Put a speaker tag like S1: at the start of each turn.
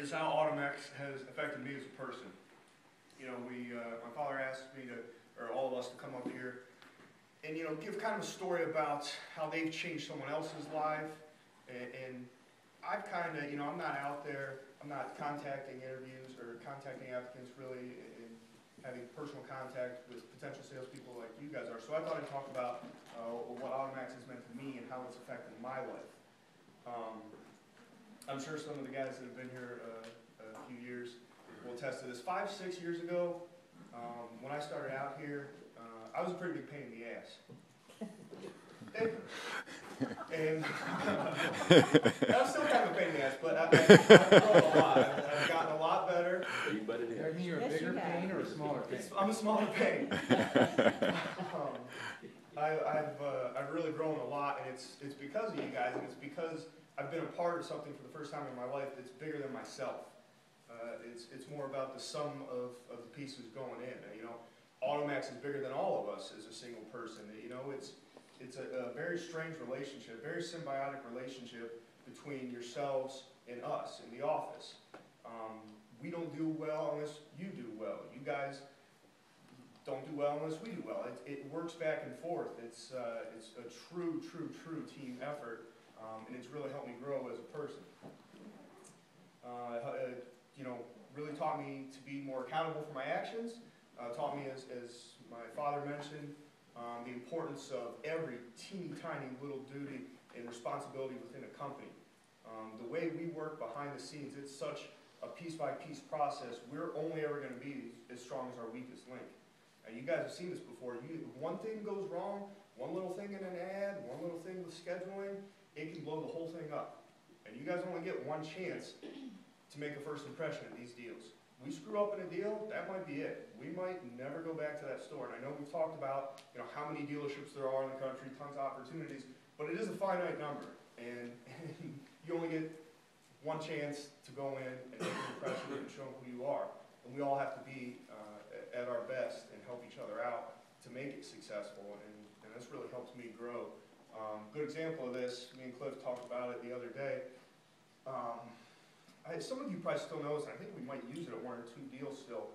S1: is how Automax has affected me as a person. You know, we, uh, my father asked me to, or all of us to come up here and, you know, give kind of a story about how they've changed someone else's life. And, and I've kind of, you know, I'm not out there, I'm not contacting interviews or contacting applicants really and having personal contact with potential salespeople like you guys are. So I thought I'd talk about uh, what Automax has meant to me and how it's affected my life. Um, I'm sure some of the guys that have been here uh, a few years will attest to this. Five, six years ago, um, when I started out here, uh, I was a pretty big pain in the ass. And, and I'm still kind of a pain in the ass, but I, I, I've grown a lot. I've, I've gotten a lot better.
S2: Are You better than
S3: I mean, you're a
S4: Yes, you
S3: bigger
S4: have.
S3: pain or a smaller pain?
S1: I'm a smaller pain. um, I, I've uh, I've really grown a lot, and it's it's because of you guys, and it's because I've been a part of something for the first time in my life that's bigger than myself. Uh, it's it's more about the sum of, of the pieces going in. You know, Automax is bigger than all of us as a single person. You know, it's it's a, a very strange relationship, very symbiotic relationship between yourselves and us in the office. Um, we don't do well unless you do well. You guys don't do well unless we do well. It, it works back and forth. It's, uh, it's a true, true, true team effort, um, and it's really helped me grow as a person. Uh, uh, you know, really taught me to be more accountable for my actions. Uh, taught me, as, as my father mentioned, um, the importance of every teeny tiny little duty and responsibility within a company. Um, the way we work behind the scenes, it's such a piece by piece process. We're only ever going to be as strong as our weakest link. And you guys have seen this before. You, one thing goes wrong, one little thing in an ad, one little thing with scheduling, it can blow the whole thing up. And you guys only get one chance to make a first impression in these deals. We screw up in a deal, that might be it. We might never go back to that store. And I know we've talked about, you know, how many dealerships there are in the country, tons of opportunities, but it is a finite number. And, and you only get one chance to go in and make an impression and show who you are. And we all have to be uh, at our best and help each other out to make it successful. And, and this really helps me grow. Um, good example of this, me and Cliff talked about it the other day. Um, I, some of you probably still know this, I think we might use it at one or two deals still.